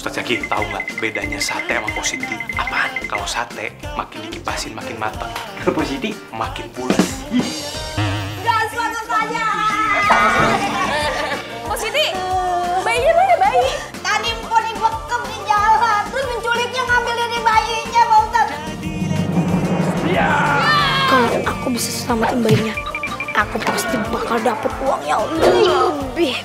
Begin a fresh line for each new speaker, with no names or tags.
Ustadz Zaki tahu nggak bedanya sate sama positi? Apaan? Kalau sate makin dikipasin makin matang. Kalau positi makin pulas.
Gak suatu saja. Positi, bayinya mana bayi? Tadi mpok dibekep di jalan, terus menculiknya ngambil ini bayinya, Pak Ustadz. Iya.
Kalau aku bisa selamatin bayinya, aku pasti bakal dapet uang yang lebih.